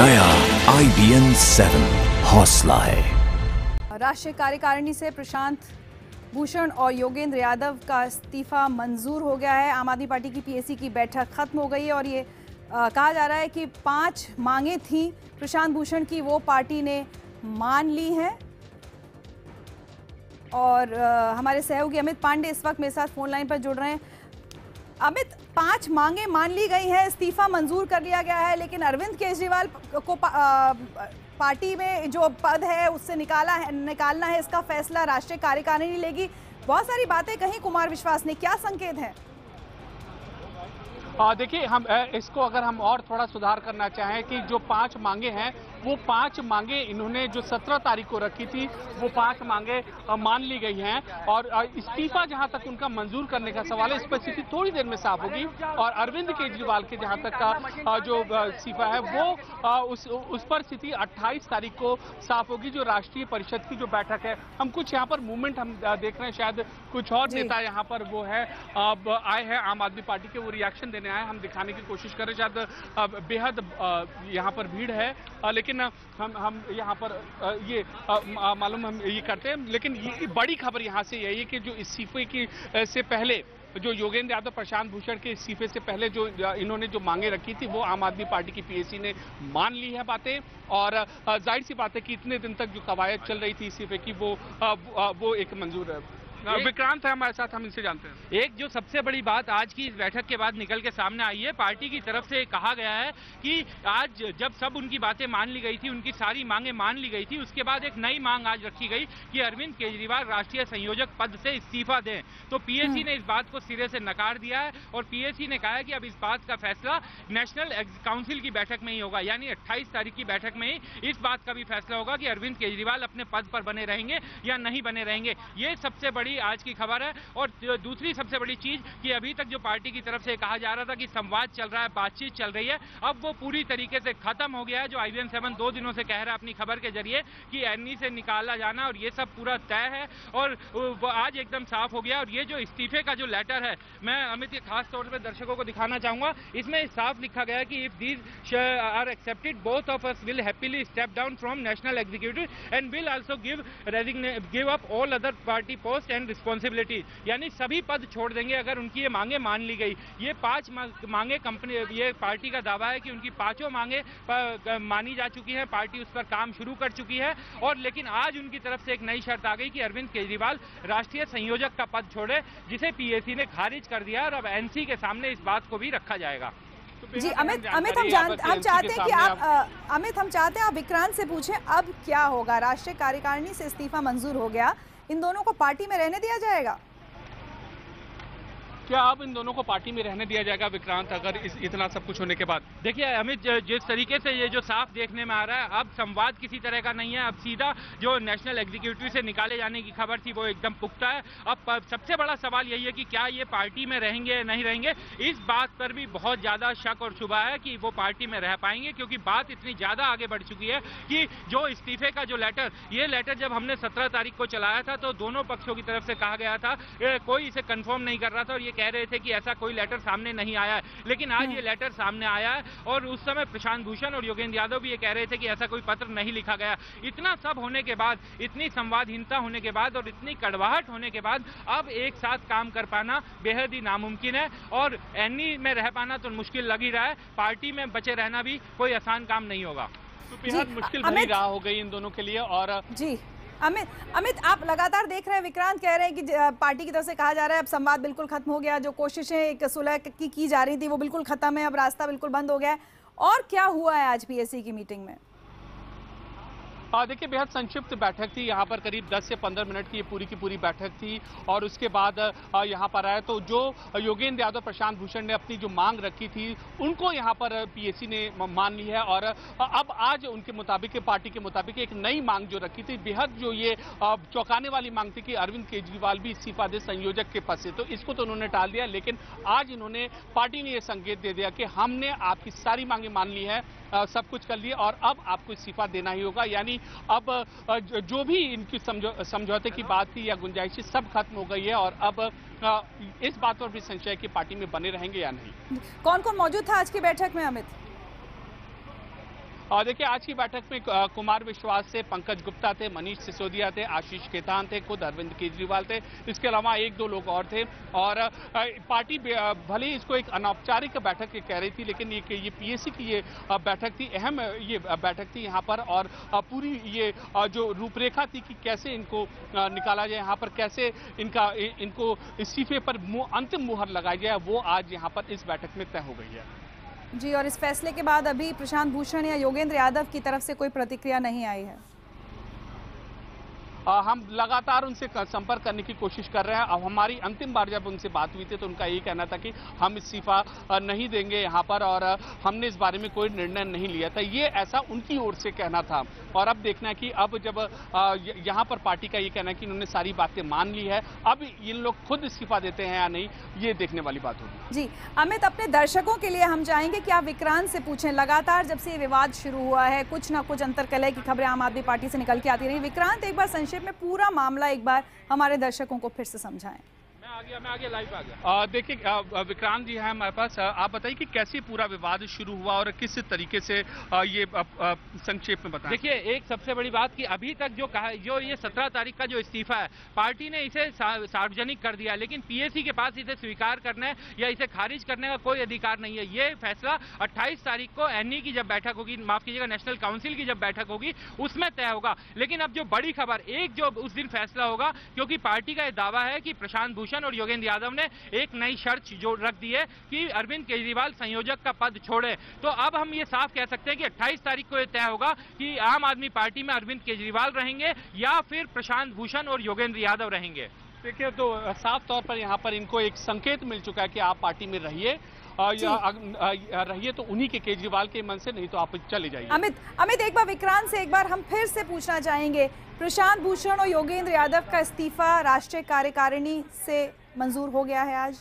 नया आई B N seven हौसला है। राष्ट्रीय कार्यकारिणी से प्रशांत भूषण और योगेंद्र यादव का इस्तीफा मंजूर हो गया है। आम आदमी पार्टी की पीएसी की बैठक खत्म हो गई है और ये आ, कहा जा रहा है कि पाँच मांगे थी प्रशांत भूषण की वो पार्टी ने मान ली हैं। और आ, हमारे सहयोगी अमित पांडे इस वक्त मेरे साथ फ़ोन लाइन पर जुड़ रहे हैं। पाँच मांगे मान ली गई हैं इस्तीफा मंजूर कर लिया गया है लेकिन अरविंद केजरीवाल को पा, आ, पार्टी में जो पद है उससे निकाला है निकालना है इसका फैसला राष्ट्रीय कार्यकारिणी लेगी। बहुत सारी बातें कही कुमार विश्वास ने क्या संकेत है? देखिए हम इसको अगर हम और थोड़ा सुधार करना चाहें कि जो पाँच मांगे हैं वो पाँच मांगे इन्होंने जो सत्रह तारीख को रखी थी वो पाँच मांगे मान ली गई हैं। और इस्तीफा जहाँ तक उनका मंजूर करने का सवाल है इस पर स्थिति थोड़ी देर में साफ़ होगी। और अरविंद केजरीवाल के जहाँ तक का जो इस्तीफा है वो उस उस पर स्थिति 28 तारीख को साफ़ होगी जो राष्ट्रीय परिषद की जो बैठक है। हम कुछ यहाँ पर मूवमेंट हम देख रहे हैं शायद कुछ और नेता यहाँ पर वो है। अब आए हैं आम आदमी पार्टी के वो रिएक्शन देने आए हम दिखाने की कोशिश कर रहे हैं शायद बेहद यहाँ पर भीड़ है। लेकिन लेकिन हम हम यहाँ पर ये मालूम हम ये करते हैं, लेकिन ये बड़ी खबर यहाँ से यही है कि जो इस्तीफे की से पहले, जो योगेंद्र यादव, प्रशांत भूषण के इस्तीफे से पहले जो इन्होंने जो मांगे रखी थी, वो आम आदमी पार्टी की पीएसी ने मान ली है बातें, और ज़ाहिर सी बात है कि इतने दिन तक जो कवायद चल रही थी इस्तीफे की, वो वो एक मंजूर विक्रांत है हमारे साथ हम इनसे जानते हैं। एक जो सबसे बड़ी बात आज की इस बैठक के बाद निकल के सामने आई है पार्टी की तरफ़ से कहा गया है कि आज जब सब उनकी बातें मान ली गई थी उनकी सारी मांगे मान ली गई थी उसके बाद एक नई मांग आज रखी गई कि अरविंद केजरीवाल राष्ट्रीय संयोजक पद से इस्तीफा दें। तो पीएससी हम्म। ने इस बात को सिरे से नकार दिया है और पीएससी ने कहा है कि अब इस बात का फैसला नेशनल काउंसिल की बैठक में ही होगा यानी अट्ठाईस तारीख की बैठक में ही इस बात का भी फैसला होगा कि अरविंद केजरीवाल अपने पद पर बने रहेंगे या नहीं बने रहेंगे। ये सबसे बड़ी बड़ी आज की खबर है। और दूसरी सबसे बड़ी चीज़ कि अभी तक जो पार्टी की तरफ़ से कहा जा रहा था कि संवाद चल रहा है, बातचीत चल रही है, अब वो पूरी तरीके से खत्म हो गया है, जो आई सेवन दो दिनों से कह रहा है अपनी खबर के ज़रिए कि एनई से निकाला जाना और ये सब पूरा तय है और आज एकदम साफ़ हो गया और ये जो इस्तीफे का जो लेटर है, मैं अमित खास तौर पर दर्शकों को दिखाना चाहूँगा, इसमें साफ़ लिखा गया कि if these are accepted both of us will happily step down from national executive and will also give give up all other party post and responsibility यानी सभी पद छोड़ देंगे अगर उनकी ये मांगे मान ली गई। ये पाँच मांगे कंपनी ये पार्टी का दावा है कि उनकी पाँचों मांगे मानी जा चुकी है पार्टी उस पर काम शुरू कर चुकी है। और लेकिन आज उनकी तरफ़ से एक नई शर्त आ गई कि अरविंद केजरीवाल राष्ट्रीय संयोजक का पद छोड़े जिसे पीएसी ने खारिज कर दिया और अब एनसी के सामने इस बात को भी रखा जाएगा। तो जी अमित अमित हम जान हम चाहते हैं कि आप अमित हम चाहते हैं आप विक्रांत से पूछें अब क्या होगा? राष्ट्रीय कार्यकारिणी से इस्तीफा मंजूर हो गया। इन दोनों को पार्टी में रहने दिया जाएगा। क्या अब इन दोनों को पार्टी में रहने दिया जाएगा विक्रांत, अगर इस इतना सब कुछ होने के बाद? देखिए, अमित जिस तरीके से ये जो साफ़ देखने में आ रहा है, अब संवाद किसी तरह का नहीं है। अब सीधा जो नेशनल एग्जीक्यूटिव से निकाले जाने की खबर थी, वो एकदम पुख्ता है। अब सबसे बड़ा सवाल यही है कि क्या ये पार्टी में रहेंगे या नहीं रहेंगे? इस बात पर भी बहुत ज़्यादा शक और शुभा है कि वो पार्टी में रह पाएँगे, क्योंकि बात इतनी ज़्यादा आगे बढ़ चुकी है कि जो इस्तीफे का जो लेटर, ये लेटर जब हमने सत्रह तारीख को चलाया था तो दोनों पक्षों की तरफ़ से कहा गया था कोई इसे कन्फर्म नहीं कर रहा था और ये कह रहे थे कि ऐसा कोई लेटर सामने नहीं आया है। लेकिन आज ये लेटर सामने आया है और उस समय प्रशांत भूषण और योगेंद्र यादव भी ये कह रहे थे कि ऐसा कोई पत्र नहीं लिखा गया। इतना सब होने के बाद इतनी संवादहीनता होने के बाद और इतनी कड़वाहट होने के बाद अब एक साथ काम कर पाना बेहद ही नामुमकिन है और एनी में रह पाना तो मुश्किल लग ही रहा है। पार्टी में बचे रहना भी कोई आसान काम नहीं होगा। तो बेहद मुश्किल भरी रहा हो गई इन दोनों के लिए और जी। अमित अमित, आप लगातार देख रहे हैं, विक्रांत कह रहे हैं कि पार्टी की तरफ़ से कहा जा रहा है, अब संवाद बिल्कुल खत्म हो गया, जो कोशिशें एक सुलह की की जा रही थी, वो बिल्कुल खत्म है, अब रास्ता बिल्कुल बंद हो गया है। और क्या हुआ है आज पीएससी की मीटिंग में? देखिए, बेहद संक्षिप्त बैठक थी। यहाँ पर करीब 10 से 15 मिनट की ये पूरी की पूरी बैठक थी और उसके बाद यहाँ पर आए तो जो योगेंद्र यादव, प्रशांत भूषण ने अपनी जो मांग रखी थी, उनको यहाँ पर पीएससी ने मान ली है और अब आज उनके मुताबिक, पार्टी के मुताबिक एक नई मांग जो रखी थी, बेहद जो ये चौंकाने वाली मांग थी कि अरविंद केजरीवाल भी इस्तीफा दे संयोजक के पद से। तो इसको तो उन्होंने टाल दिया, लेकिन आज इन्होंने पार्टी ने यह संकेत दे दिया कि हमने आपकी सारी मांगे मान ली है सब कुछ कर लिया और अब आपको इस्तीफा देना ही होगा। यानी अब जो भी इनकी समझौते की बात थी या गुंजाइश सब खत्म हो गई है और अब इस बात पर भी संशय की पार्टी में बने रहेंगे या नहीं? कौन कौन मौजूद था आज की बैठक में, अमित? और देखिए, आज की बैठक में कुमार विश्वास से पंकज गुप्ता थे, मनीष सिसोदिया थे, आशीष खेतान थे, खुद अरविंद केजरीवाल थे, इसके अलावा एक दो लोग और थे। और पार्टी भले ही इसको एक अनौपचारिक बैठक कह रही थी, लेकिन ये ये पीएससी की ये बैठक थी, अहम ये बैठक थी यहाँ पर। और पूरी ये जो रूपरेखा थी कि कैसे इनको निकाला जाए यहाँ पर, कैसे इनका इनको इस्तीफे पर अंतिम मुहर लगाई जाए, वो आज यहाँ पर इस बैठक में तय हो गई है। जी, और इस फैसले के बाद अभी प्रशांत भूषण या योगेंद्र यादव की तरफ़ से कोई प्रतिक्रिया नहीं आई है। हम लगातार उनसे संपर्क करने की कोशिश कर रहे हैं। अब हमारी अंतिम बार जब उनसे बात हुई थी तो उनका यही कहना था कि हम इस्तीफा नहीं देंगे यहाँ पर और हमने इस बारे में कोई निर्णय नहीं लिया था। ये ऐसा उनकी ओर से कहना था। और अब देखना कि अब जब यहाँ पर पार्टी का ये कहना है कि इन्होंने सारी बातें मान ली है, अब इन लोग खुद इस्तीफा देते हैं या नहीं, ये देखने वाली बात होगी। जी, अमित, अपने दर्शकों के लिए हम चाहेंगे कि आप विक्रांत से पूछें? लगातार जब से ये विवाद शुरू हुआ है, कुछ ना कुछ अंतरकलह की खबरें आम आदमी पार्टी से निकल के आती रही। विक्रांत, एक बार संक्षेप में पूरा मामला एक बार हमारे दर्शकों को फिर से समझाएँ। देखिए विक्रांत जी हैं हमारे पास। आप बताइए कि कैसे पूरा विवाद शुरू हुआ और किस तरीके से ये संक्षेप में बताएँ। देखिए एक सबसे बड़ी बात कि अभी तक जो कहा जो ये सत्रह तारीख का जो इस्तीफा है पार्टी ने इसे सार्वजनिक कर दिया लेकिन पीएससी के पास इसे स्वीकार करने या इसे खारिज करने का कोई अधिकार नहीं है। ये फैसला 28 तारीख को एनई की जब बैठक होगी माफ़ कीजिएगा नेशनल काउंसिल की जब बैठक होगी उसमें तय होगा। लेकिन अब जो बड़ी खबर एक जो उस दिन फैसला होगा क्योंकि पार्टी का यह दावा है कि प्रशांत भूषण और योगेंद्र यादव ने एक नई शर्त जो रख दी है कि अरविंद केजरीवाल संयोजक का पद छोड़े। तो अब हम ये साफ़ कह सकते हैं कि 28 तारीख को यह तय होगा कि आम आदमी पार्टी में अरविंद केजरीवाल रहेंगे या फिर प्रशांत भूषण और योगेंद्र यादव रहेंगे। देखिए तो साफ़ तौर पर यहाँ पर इनको एक संकेत मिल चुका है कि आप पार्टी में रहिए। रहिए तो उन्हीं के केजरीवाल के मन से नहीं तो आप चले जाइए। अमित अमित एक बार विक्रांत से एक बार हम फिर से पूछना चाहेंगे। प्रशांत भूषण और योगेंद्र यादव का इस्तीफा राष्ट्रीय कार्यकारिणी से मंजूर हो गया है आज।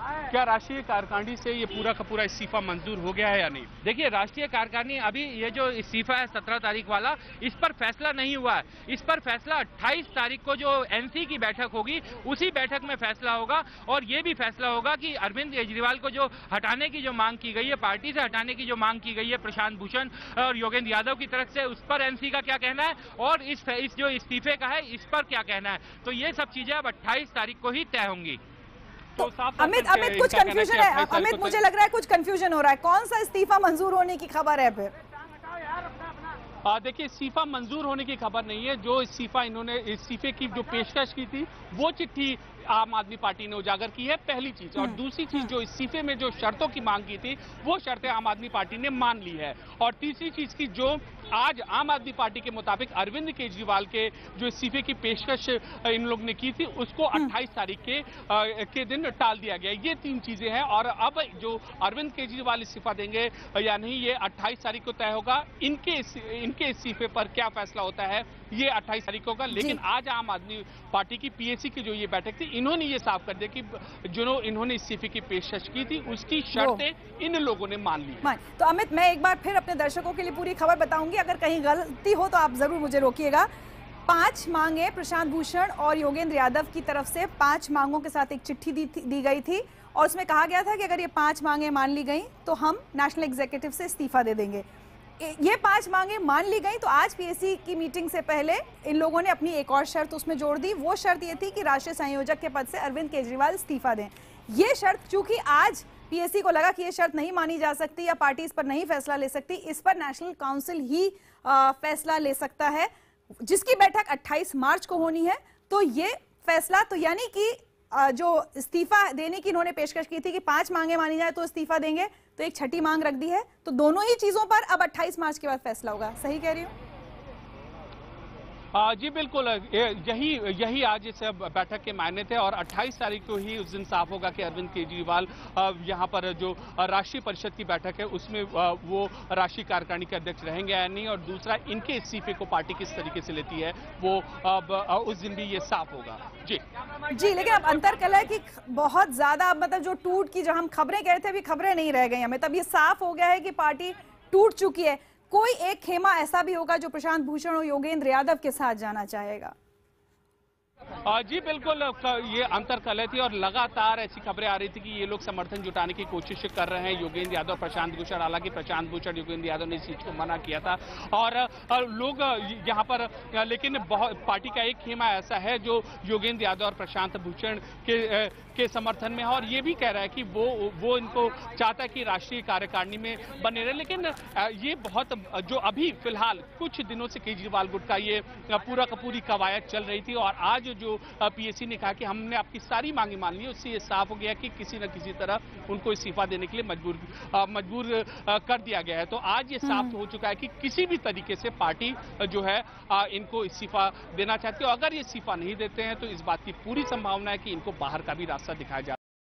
क्या राष्ट्रीय कार्यकारिणी से ये पूरा का पूरा इस्तीफा मंजूर हो गया है या नहीं? देखिए, राष्ट्रीय कार्यकारिणी अभी ये जो इस्तीफा है सत्रह तारीख वाला, इस पर फैसला नहीं हुआ है। इस पर फैसला 28 तारीख को जो एनसी की बैठक होगी, उसी बैठक में फैसला होगा और ये भी फैसला होगा कि अरविंद केजरीवाल को जो हटाने की जो मांग की गई है, पार्टी से हटाने की जो मांग की गई है, प्रशांत भूषण और योगेंद्र यादव की तरफ़ से, उस पर एनसी का क्या कहना है और इस इस जो इस्तीफे का है, इस पर क्या कहना है? तो ये सब चीज़ें अब अट्ठाईस तारीख को ही तय होंगी। तो अमित अमित कुछ कंफ्यूजन है। अमित मुझे लग रहा है कुछ कंफ्यूजन हो रहा है। कौन सा इस्तीफा मंजूर होने की खबर है फिर? देखिए इस्तीफा मंजूर होने की खबर नहीं है। जो इस्तीफा इन्होंने इस्तीफे की जो पेशकश की थी वो चिट्ठी आम आदमी पार्टी ने उजागर की है पहली चीज़। और दूसरी चीज़ जो इस्तीफे में जो शर्तों की मांग की थी वो शर्तें आम आदमी पार्टी ने मान ली है। और तीसरी चीज़ की जो आज आम आदमी पार्टी के मुताबिक अरविंद केजरीवाल के जो इस्तीफे की पेशकश इन लोग ने की थी उसको 28 तारीख के अ, के दिन टाल दिया गया। ये तीन चीज़ें हैं और अब जो अरविंद केजरीवाल इस्तीफा देंगे या नहीं ये 28 तारीख को तय होगा। इनके इस- इनके इस्तीफे पर क्या फैसला होता है ये 28 तारीख को होगा लेकिन आज आम आदमी पार्टी की पीएससी की जो ये बैठक थी इन्होंने ये साफ़ कर दिया कि जो इन्होंने इस्तीफे की पेशकश की थी उसकी शर्तें इन लोगों ने मान ली। तो अमित मैं एक बार फिर अपने दर्शकों के लिए पूरी खबर बताऊँगी। अगर कहीं गलती हो तो आप ज़रूर मुझे रोकिएगा। पाँच मांगे प्रशांत भूषण और योगेंद्र यादव की तरफ़ से पाँच मांगों के साथ एक चिट्ठी दी, दी गई थी और उसमें कहा गया था कि अगर ये पाँच मांगे मान ली गई तो हम नेशनल एग्जीक्यूटिव से इस्तीफा दे देंगे। ये पाँच मांगे मान ली गई तो आज पीएससी की मीटिंग से पहले इन लोगों ने अपनी एक और शर्त उसमें जोड़ दी। वो शर्त ये थी कि राष्ट्रीय संयोजक के पद से अरविंद केजरीवाल इस्तीफा दें। ये शर्त चूँकि आज पीएससी को लगा कि ये शर्त नहीं मानी जा सकती या पार्टी इस पर नहीं फैसला ले सकती इस पर नेशनल काउंसिल ही अ, फैसला ले सकता है। जिसकी बैठक 28 मार्च को होनी है तो ये फैसला तो यानी कि जो इस्तीफा देने की इन्होंने पेशकश की थी कि पाँच मांगे मानी जाए तो इस्तीफा देंगे तो एक छठी मांग रख दी है तो दोनों ही चीज़ों पर अब 28 मार्च के बाद फैसला होगा। सही कह रही हूँ? जी, बिल्कुल। यही यही आज इस बैठक के मायने थे और 28 तारीख को ही उस दिन साफ़ होगा कि अरविंद केजरीवाल यहाँ पर जो राष्ट्रीय परिषद की बैठक है, उसमें वो राष्ट्रीय कार्यकारिणी के अध्यक्ष रहेंगे या नहीं और दूसरा इनके इस्तीफे को पार्टी किस तरीके से लेती है, वो अब उस दिन भी ये साफ़ होगा। जी। जी, लेकिन अब अंतर कल है कि बहुत ज़्यादा मतलब जो टूट की, जो हम खबरें कह रहे थे, अभी खबरें नहीं रह गई हमें। तब ये साफ़ हो गया है कि पार्टी टूट चुकी है। कोई एक खेमा ऐसा भी होगा जो प्रशांत भूषण और योगेंद्र यादव के साथ जाना चाहेगा। जी, बिल्कुल ये अंतर कलह थी और लगातार ऐसी खबरें आ रही थी कि ये लोग समर्थन जुटाने की कोशिश कर रहे हैं। योगेंद्र यादव, प्रशांत भूषण, हालाँकि प्रशांत भूषण, योगेंद्र यादव ने इस चीज़ को मना किया था। और लोग यहाँ पर लेकिन पार्टी का एक खेमा ऐसा है जो योगेंद्र यादव और प्रशांत भूषण के के समर्थन में है और ये भी कह रहा है कि वो वो इनको चाहता है कि राष्ट्रीय कार्यकारिणी में बने रहे। लेकिन ये बहुत, जो अभी फ़िलहाल कुछ दिनों से केजरीवाल गुट का ये पूरा का पूरी कवायद चल रही थी और आज जो पीएससी ने कहा कि हमने आपकी सारी मांगे मान ली उससे ये साफ़ हो गया कि किसी न किसी तरह उनको इस्तीफा देने के लिए मजबूर मजबूर कर दिया गया है। तो आज ये साफ़ हो चुका है कि किसी भी तरीके से पार्टी जो है इनको इस्तीफा देना चाहती है। और अगर ये इस्तीफा नहीं देते हैं तो इस बात की पूरी संभावना है कि इनको बाहर का भी रास्ता दिखाया जा